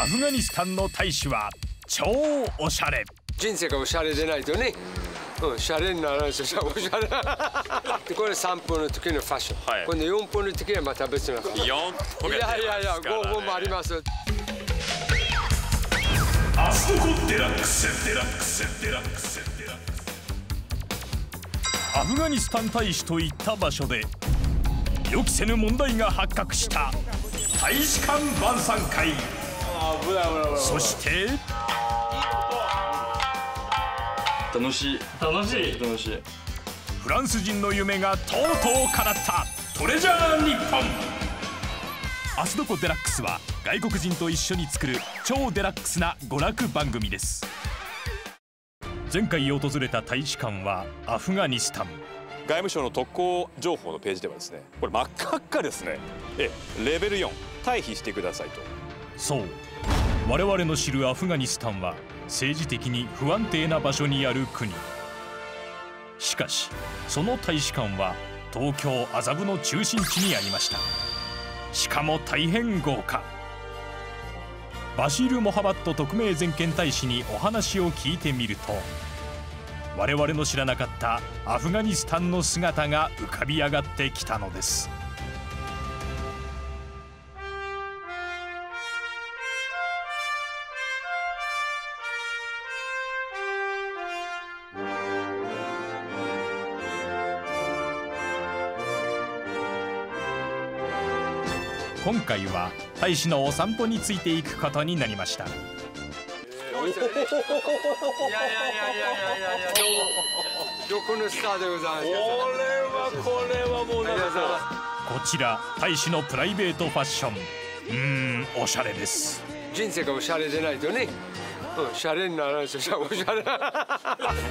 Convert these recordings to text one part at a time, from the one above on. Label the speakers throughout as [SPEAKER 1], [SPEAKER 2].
[SPEAKER 1] アフガニスタンの大使は超おしゃれ
[SPEAKER 2] 人生がおしゃれでないとねうん、シャレにならないですよ、おしゃれ。で、これ三分の時のファッション。はい、これ四分の時はまた別のファッション。四分いやいやいや、五分もあります。マツコデラックスス、デラックス、デラックス、
[SPEAKER 1] デラックス。アフガニスタン大使といった場所で予期せぬ問題が発覚した大使館晩餐会そして？
[SPEAKER 3] 楽しい。
[SPEAKER 4] 楽しい？
[SPEAKER 3] 楽しい
[SPEAKER 1] フランス人の夢がとうとう叶った。トレジャー日本。アスドコデラックスは外国人と一緒に作る超デラックスな娯楽番組です。前回訪れた大使館はアフガニスタン。
[SPEAKER 3] 外務省の特攻情報のページではですねこれ真っ赤っかですね。えレベル4退避してくださいと
[SPEAKER 1] そう。我々の知るアフガニスタンは政治的に不安定な場所にある国。しかしその大使館は東京麻布の中心地にありました。しかも大変豪華。バシール・モハバット特命全権大使にお話を聞いてみると我々の知らなかったアフガニスタンの姿が浮かび上がってきたのです。今回は大使のお散歩についていくことになりました。
[SPEAKER 2] このスターでございますこれ
[SPEAKER 4] はこれはもう
[SPEAKER 1] こちら大使のプライベートファッションうんおしゃれです
[SPEAKER 2] 人生がおしゃれでないとねうん、シャレにならないですよ。おしゃれ。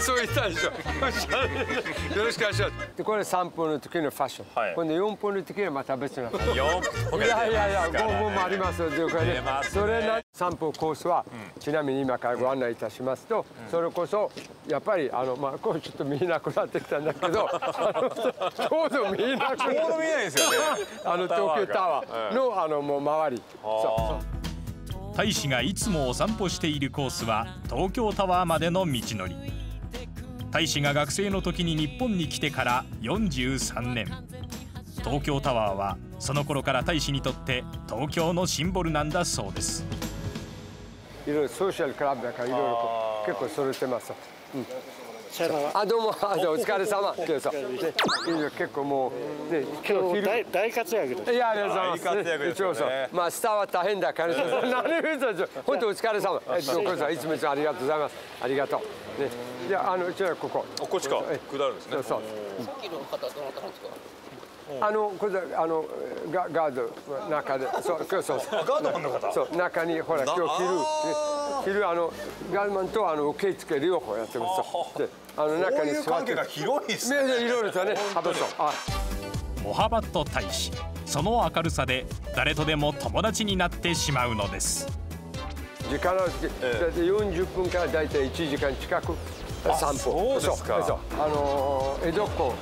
[SPEAKER 2] そう言ったでしょ。よろしくお願いします。で、これ三分の時のファッション。はい、これで四分の時はまた別の。四分。いやいやいや、五分もあります。というかね。それな、散歩コースは、ちなみに今からご案内いたしますと、それこそ。やっぱり、あの、まあ、これちょっと見えなくなってきたんだけど。ちょうど見えなく。ちょう
[SPEAKER 3] ど見えないですよね。
[SPEAKER 2] あの東京タワーの、あの、もう周り。そう。
[SPEAKER 1] 大使がいつもお散歩しているコースは東京タワーまでの道のり。大使が学生の時に日本に来てから43年。東京タワーはその頃から大使にとって東京のシンボルなんだそうです。
[SPEAKER 2] いろいろソーシャルクラブだからいろいろ結構それてます、うん。あどうも。あお疲れ様。今日さ、結構もうね
[SPEAKER 4] 今日大大活躍です。
[SPEAKER 2] いやありがとうございます。大活躍ですね。まあスターは大変だから。本当お疲れ様。えどうぞいつもいつもありがとうございます。ありがとう。ね。じゃあのうちはこ。こ
[SPEAKER 3] こっちか。下るんですね。そうそう。さっきの方どなたですか？
[SPEAKER 2] あのこれあのガガード中で。そうそうそう。
[SPEAKER 3] ガードマンの方？
[SPEAKER 2] そう中にほら今日昼。昼あのガードマンとあの受付両方やってます。で
[SPEAKER 3] あの中に座ってが広いですね。
[SPEAKER 2] いろいろですよね。ハバ
[SPEAKER 1] モハバット大使。その明るさで誰とでも友達になってしまうのです。
[SPEAKER 2] 時間は、ええ、40分からだいたい1時間近く散歩。
[SPEAKER 3] そうですか。
[SPEAKER 2] あの江戸っ子。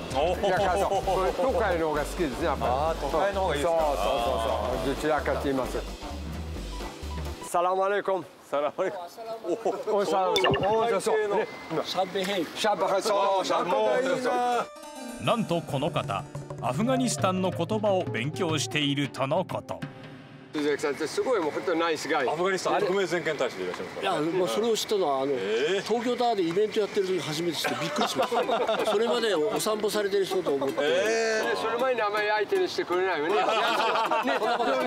[SPEAKER 2] だかう都会の方が好きですねやっぱり。
[SPEAKER 3] あ都会の方がいいですか。
[SPEAKER 2] そうそうそうそう。どちらかと言いますサラマレコン
[SPEAKER 3] サラマレコ
[SPEAKER 2] ンおサラマレコンおそうねシャベヘイシャベヘイそうシャベ
[SPEAKER 1] なんとこの方。アフガニスタンの言葉を勉強しているとのこと
[SPEAKER 2] 鈴木さんってすごいもう本当ナイスガイ。
[SPEAKER 3] アフガニスタン特命全権大使でいらっしゃいますからいやもう
[SPEAKER 4] それを知ったのはあの、えー、東京タワーでイベントやってる時初めて知ってびっくりしました。それまでお散歩されてる人と思って、
[SPEAKER 2] えー、それ前にあまり相手にしてくれないよね。ね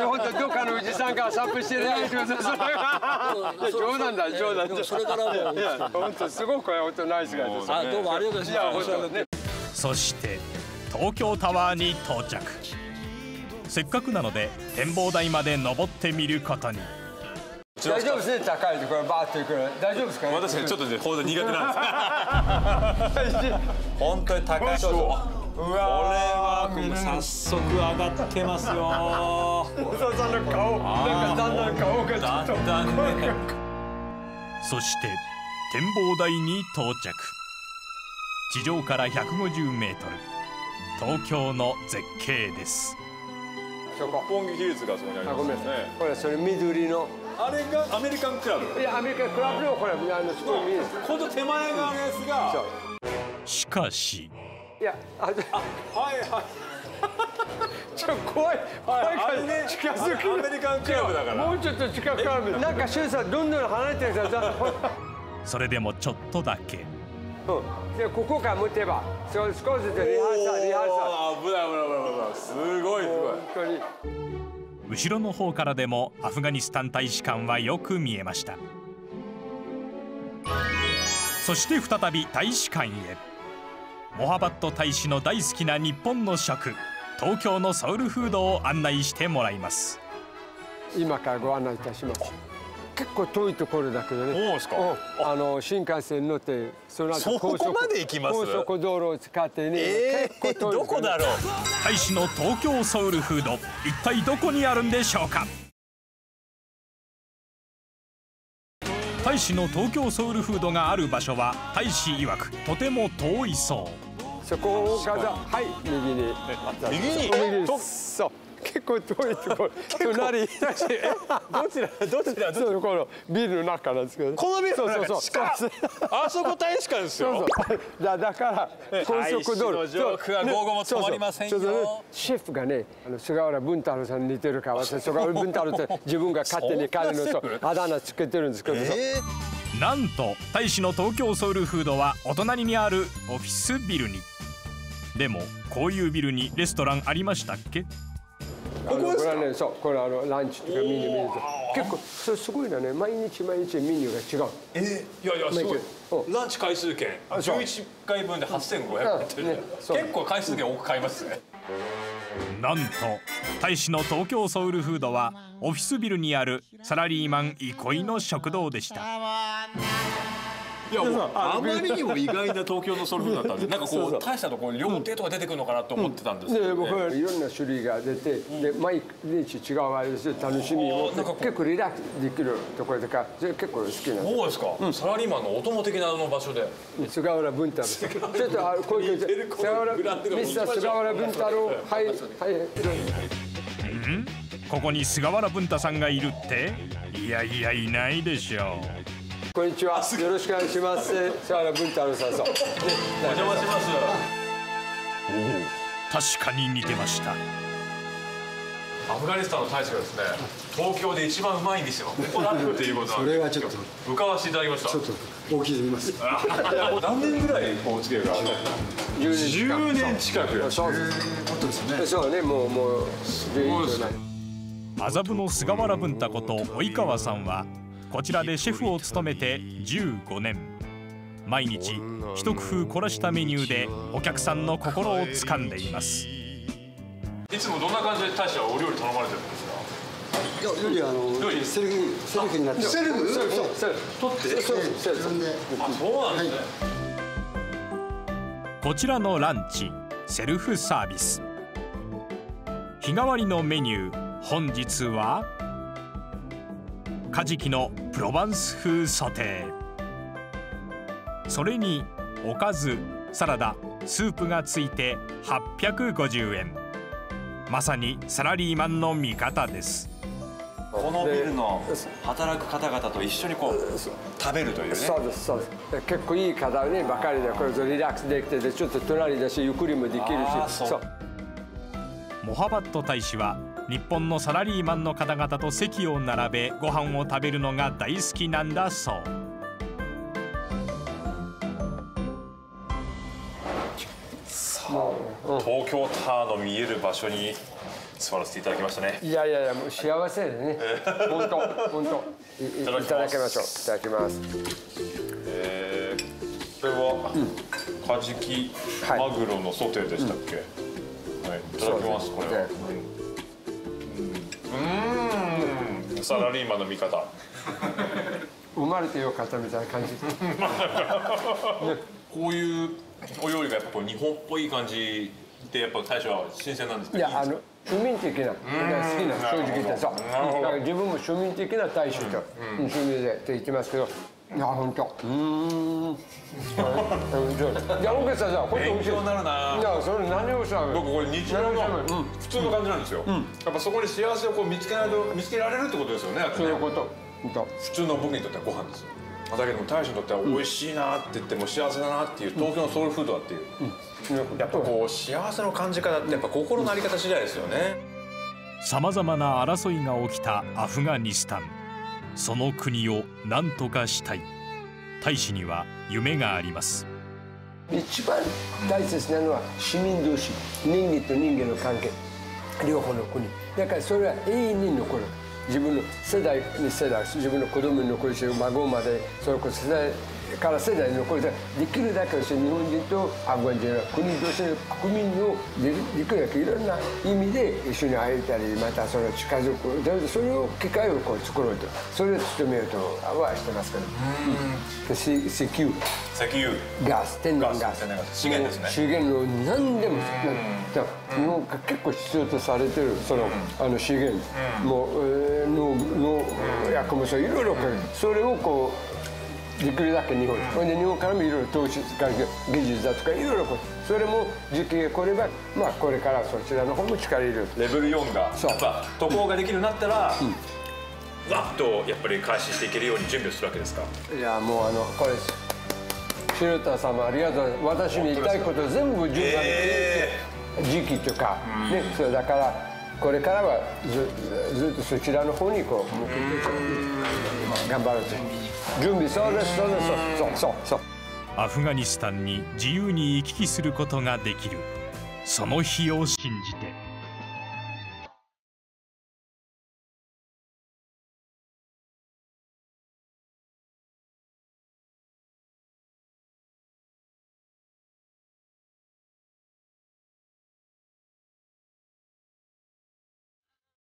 [SPEAKER 2] 本当どっかのおじさんが散歩してるってことそれが冗談だ冗談だ。
[SPEAKER 4] それからも
[SPEAKER 2] 本当すごく本当ナイスガイです。
[SPEAKER 4] あどうもありがとうございます。
[SPEAKER 1] そして東京タワーに到着せっかくなので展望台まで登ってみることに。
[SPEAKER 2] 大丈夫ですね高いところバーって行く大丈夫ですか、
[SPEAKER 3] 私ねちょっとねほど苦手なんです本当に。高いそうこれは早速上がってますよ。
[SPEAKER 2] 大沢さんの顔なんかだんだん顔がちょっと。だんだんね
[SPEAKER 1] そして展望台に到着。地上から150メートル。東京の絶景です
[SPEAKER 3] そこ六本木ヒルズがそこにありますね。
[SPEAKER 2] これそれ緑の。
[SPEAKER 3] あれがアメリカンクラブ。
[SPEAKER 2] いやアメリカンクラブのこれ。あのすごい見える
[SPEAKER 3] 今度手前側のやつが。
[SPEAKER 1] しかし。
[SPEAKER 2] いやあ
[SPEAKER 3] はい。はい
[SPEAKER 2] ちょっと怖い。怖いから近づく
[SPEAKER 3] アメリカンクラブだから。
[SPEAKER 2] もうちょっと近くなんかシュウさんどんどん離れてるじゃん。さ
[SPEAKER 1] それでもちょっとだけ。
[SPEAKER 2] うん。でここから持てば少しずつリハーサルリハ
[SPEAKER 3] おー危ない危ない危ない危ない。すごいすごい。
[SPEAKER 1] 後ろの方からでもアフガニスタン大使館はよく見えました。そして再び大使館へ。モハバット大使の大好きな日本の食東京のソウルフードを案内してもらいます。
[SPEAKER 2] 今からご案内いたします結構遠いところだけどね。
[SPEAKER 3] そうですか？
[SPEAKER 2] うんあの新幹線乗ってその後
[SPEAKER 3] そこまで行きます？
[SPEAKER 2] 高速道路を使ってね、結構遠い
[SPEAKER 3] どこだろう？
[SPEAKER 1] 大使の東京ソウルフード。一体どこにあるんでしょうか？大使の東京ソウルフードがある場所は大使曰くとても遠いそう。
[SPEAKER 2] そこからはい右に。
[SPEAKER 3] 右に？
[SPEAKER 2] そう結構遠いところ。隣。どちらどちらそうこのビルの中なんですけど。
[SPEAKER 3] このビルの中。
[SPEAKER 2] そうそう
[SPEAKER 3] 近
[SPEAKER 2] そう。
[SPEAKER 3] あそこ大使館ですよ。
[SPEAKER 2] そうそう。だだから高速道路
[SPEAKER 3] 大使のジョークは午後も止まりませんよ。
[SPEAKER 2] そうそう。そうそう。シェフがねあの菅原文太郎さんに似てるから私菅原文太郎って自分が勝手に彼のそうあだ名つけてるんですけど、そう
[SPEAKER 1] なんと大使の東京ソウルフードはお隣にあるオフィスビルに。でもこういうビルにレストランありましたっけ？
[SPEAKER 2] こここれはねそうこれあのランチとかメニュー見ると。結構それすごいなね。毎日毎日メニューが違う。
[SPEAKER 3] えいやいやすごい。
[SPEAKER 2] う。ん
[SPEAKER 3] ランチ回数券。
[SPEAKER 2] そう。
[SPEAKER 3] 11回分で8500円って
[SPEAKER 2] うんね
[SPEAKER 3] 結構回数券多く買いますね。
[SPEAKER 1] なんと大使の東京ソウルフードはオフィスビルにあるサラリーマン憩いの食堂でした
[SPEAKER 3] いやもうあまりにも意外な東京のソウルフードだったんでなんかこ
[SPEAKER 2] そう
[SPEAKER 3] 大したところ料亭とか出てくるのかなと思ってたんですけ
[SPEAKER 2] で
[SPEAKER 3] ど
[SPEAKER 2] 僕はいろんな種類が出てで毎日違うあれですよ楽しみを
[SPEAKER 3] なんかこう
[SPEAKER 2] 結構リラックスできるところとかそれ結構好きなんで
[SPEAKER 3] そうですか、サラリーマンのお供的なあの場所で。
[SPEAKER 2] 菅原文太郎ちょっとあこういう感じで菅ミスター菅原文太郎はいはい。
[SPEAKER 1] ここに菅原文太さんがいるって？いやいやいないでしょ
[SPEAKER 2] こんにちは。よろしくお願いします。菅原文太郎さん。そう。で
[SPEAKER 3] お邪魔します
[SPEAKER 1] うおお。確かに似てました。
[SPEAKER 3] アフガニスタンの大使がですね東京で一番うまいんですよ。っていうこと
[SPEAKER 5] そ
[SPEAKER 3] で
[SPEAKER 5] れはちょっと。
[SPEAKER 3] 伺わせていただきました。
[SPEAKER 5] ちょっと大きいで見ます。
[SPEAKER 3] 何年ぐらいお付き合いが
[SPEAKER 2] 10年。近く
[SPEAKER 3] 10年近く
[SPEAKER 2] そう。
[SPEAKER 5] ですね。
[SPEAKER 2] そうねもうもう11年前
[SPEAKER 1] 麻布の菅原文太こと及川さんはこちらでシェフを務めて15年。毎日一工夫凝らしたメニューでお客さんの心を掴んでいます。
[SPEAKER 3] いつもどんな感じで大使はお料理頼まれてるんですか？
[SPEAKER 5] いやよりあの
[SPEAKER 3] り
[SPEAKER 5] セルフセルフになって。セルフ？
[SPEAKER 2] そうそう。そう
[SPEAKER 3] 取って？
[SPEAKER 2] そうそう。
[SPEAKER 5] 自分で。
[SPEAKER 3] あそうなんですね、
[SPEAKER 1] こちらのランチセルフサービス。日替わりのメニュー本日はカジキのプロバンス風ソテー。それにおかずサラダスープがついて850円。まさにサラリーマンの味方です。
[SPEAKER 3] このビルの働く方々と一緒にこう食べるというね。
[SPEAKER 2] そうですそうです。結構いい方ねばかりで。これぞリラックスできててちょっと隣だしゆっくりもできるし。
[SPEAKER 3] そう。
[SPEAKER 1] モハバット大使は日本のサラリーマンの方々と席を並べご飯を食べるのが大好きなんだそう。
[SPEAKER 3] 東京タワーの見える場所に座らせていただきましたね。
[SPEAKER 2] いやいやいやもう幸せでね。本当本当。いいいただきましょう。いただきます。
[SPEAKER 3] えー、これは、カジキ
[SPEAKER 2] はい。
[SPEAKER 3] マグロのソテーでしたっけ、はい、いただきますこれはうーん。サラリーマンの味方。
[SPEAKER 2] 生まれてよかったみたいな感じ。
[SPEAKER 3] こういうお料理がやっぱこう日本っぽい感じでやっぱ最初は新鮮なんですけど
[SPEAKER 2] いやあの庶民的な好きな正直言ってそう。だから自分も庶民的な大衆とうん。庶民でって言ってますけどいや本当。うーん。うん。いや奥さんさこれ美味しい
[SPEAKER 3] 勉強になるな。い
[SPEAKER 2] やそれ何をさ
[SPEAKER 3] 僕これ日常の
[SPEAKER 2] う？ん
[SPEAKER 3] 普通の感じなんですよ、やっぱそこに幸せをこう見つけないと見つけられるってことですよね
[SPEAKER 2] そういうこと。
[SPEAKER 3] 普通の僕にとってはご飯ですよ。だけども大使にとっては美味しいなって言っても幸せだなっていう東京のソウルフードだっていう、やっぱこう幸せの感じ方ってやっぱ心のあり方次第ですよね。
[SPEAKER 1] さまざまな争いが起きたアフガニスタンその国を何とかしたい。大使には夢があります。
[SPEAKER 2] 一番大切なのは市民同士人間と人間の関係両方の国。だからそれは永遠に残る。自分の世代に世代自分の子供に残るし孫までそれこそ世代から世代に残るできるだけ日本人とアフガン人は国同士の国民をできるだけいろんな意味で一緒に会えたりまたその近づくそれを機会をこう作ろうと。それを努めようとはしてますから、石油石
[SPEAKER 3] 油
[SPEAKER 2] ガス天然ガス
[SPEAKER 3] 資源ですね
[SPEAKER 2] 資源の何でももう結構必要とされてるその,、あの資源、もう、えー、のの薬物いろいろそれをこうできるだけ日本、ほ、うんで日本からもいろいろ投資技術だとかいろいろそれも時期が来ればまあこれからそちらの方も力入れる。
[SPEAKER 3] レベル4がやっぱ渡航ができるようになったら、うん、わっとやっぱり開始していけるように準備をするわけですか？
[SPEAKER 2] いやもうあのこれ白田様ありがとう私に言いたいこと全部準備ができる時期とか、ね、それだからこれからはずずっとそちらの方にこう向けて頑張ると。準備そうですそうです。そうそうそう。
[SPEAKER 1] アフガニスタンに自由に行き来することができる。その日を信じて。